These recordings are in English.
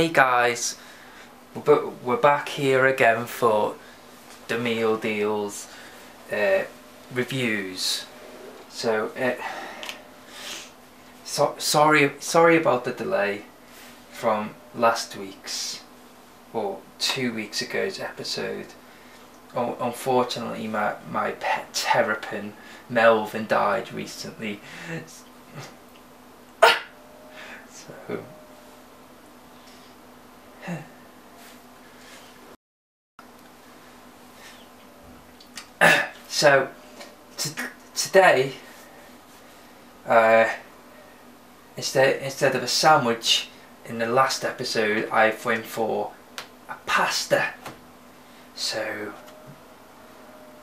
Hey guys, we're, we're back here again for the meal deals uh, reviews. So, uh, so sorry, sorry about the delay from last week's or two weeks ago's episode. Unfortunately, my my pet terrapin Melvin died recently. so so today uh, instead instead of a sandwich in the last episode I went for a pasta. So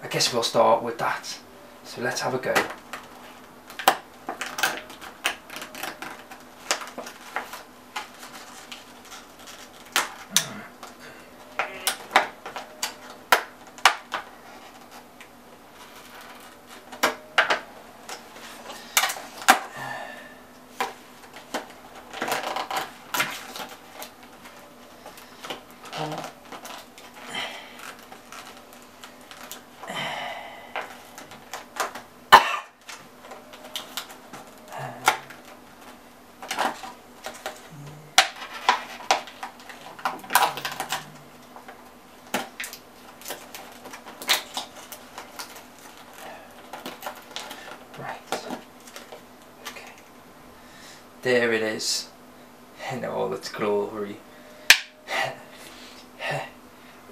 I guess we'll start with that. So let's have a go There it is, in all its glory.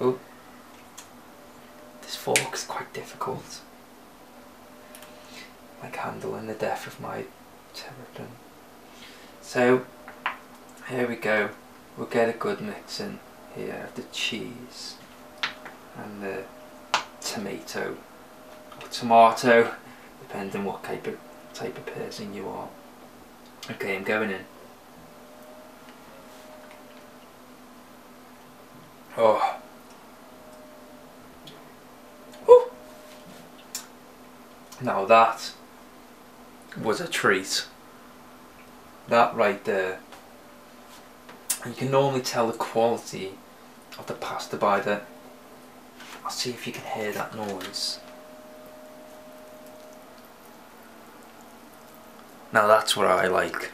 oh, this fork is quite difficult. Like handling the death of my terrapin. So, here we go. We'll get a good mix in here of the cheese and the tomato or tomato, depending what type of type of person you are. Okay, I'm going in. Oh. Ooh. Now that was a treat. That right there. You can normally tell the quality of the pasta by the... I'll see if you can hear that noise. Now that's what I like.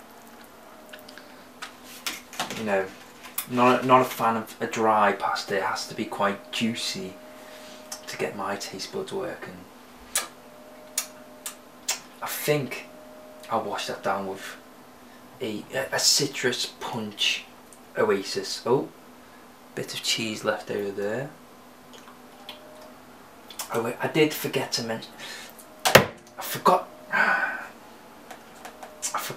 You know, not not a fan of a dry pasta. It has to be quite juicy to get my taste buds working. I think I'll wash that down with a a citrus punch oasis. Oh, bit of cheese left over there. Oh, I did forget to mention. I forgot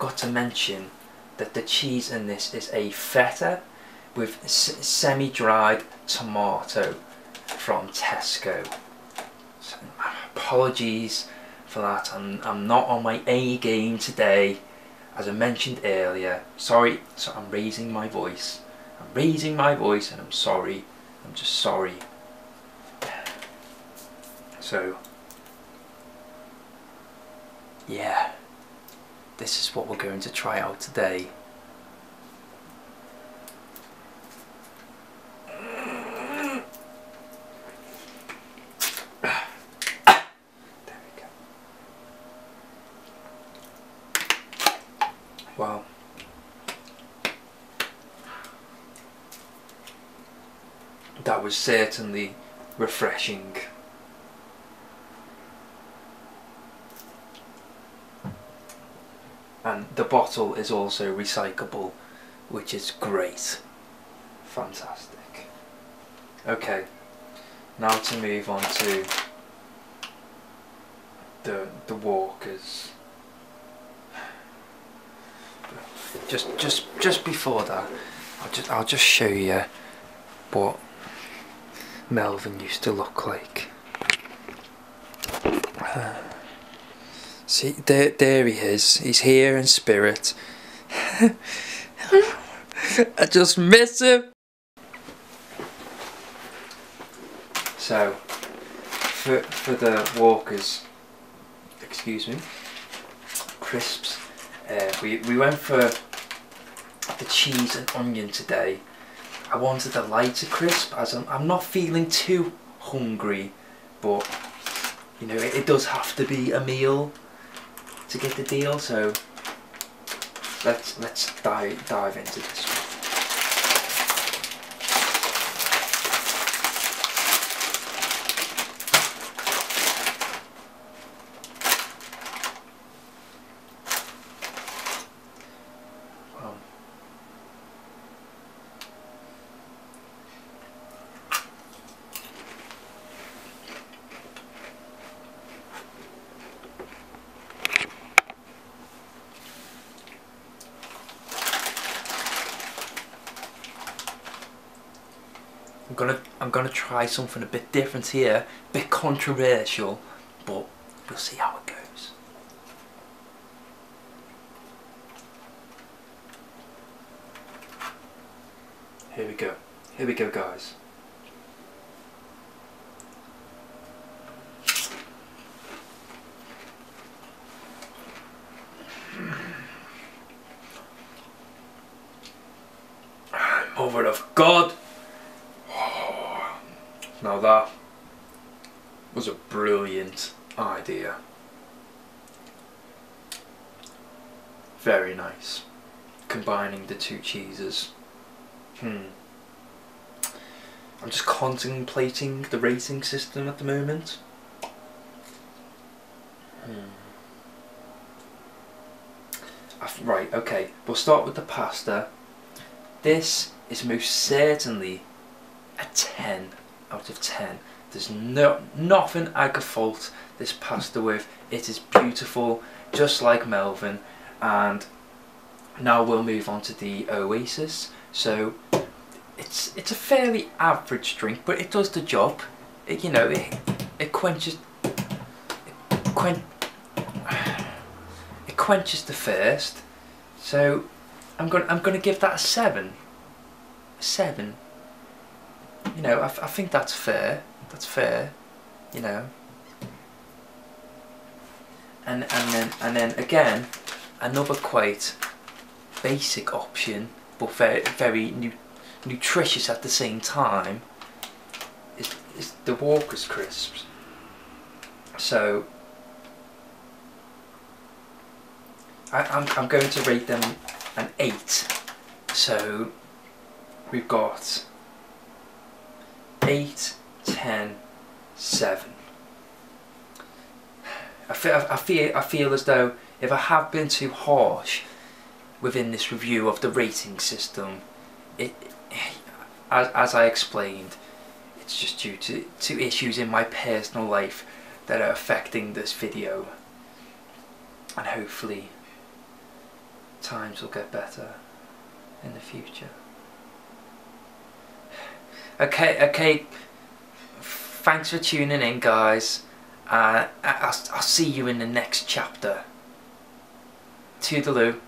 forgot to mention that the cheese in this is a feta with semi-dried tomato from Tesco. So, apologies for that, I'm, I'm not on my A game today. As I mentioned earlier, sorry, so I'm raising my voice. I'm raising my voice and I'm sorry. I'm just sorry. So, yeah this is what we're going to try out today. Wow. That was certainly refreshing. And the bottle is also recyclable which is great. Fantastic. Okay. Now to move on to the the walkers. Just just just before that I'll just I'll just show you what Melvin used to look like. uh, See, there, there he is. He's here in spirit. I just miss him. So, for, for the walkers, excuse me, crisps, uh, we, we went for the cheese and onion today. I wanted a lighter crisp as I'm, I'm not feeling too hungry but you know it, it does have to be a meal to get the deal so let's let's dive dive into this I'm gonna I'm gonna try something a bit different here, a bit controversial, but we'll see how it goes. Here we go. Here we go guys. Mother of God! Now that was a brilliant idea. Very nice. Combining the two cheeses. Hmm. I'm just contemplating the rating system at the moment. Hmm. Right, okay, we'll start with the pasta. This is most certainly a 10 out of 10. There's no nothing I could fault this pasta with. It is beautiful, just like Melvin. And now we'll move on to the Oasis. So it's it's a fairly average drink, but it does the job. It, you know, it it quenches it, quen it quenches the thirst. So I'm going I'm going to give that a seven. A seven you know, I, I think that's fair. That's fair, you know. And and then and then again, another quite basic option, but very very nu nutritious at the same time. Is is the Walker's crisps. So I, I'm I'm going to rate them an eight. So we've got 8, 10, 7. I feel, I feel, I feel as though if I have been too harsh within this review of the rating system, it, as, as I explained, it's just due to, to issues in my personal life that are affecting this video. And hopefully times will get better in the future. Okay, okay. Thanks for tuning in, guys. Uh, I'll, I'll see you in the next chapter. Toodaloo.